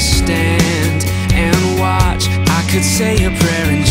stand and watch. I could say a prayer and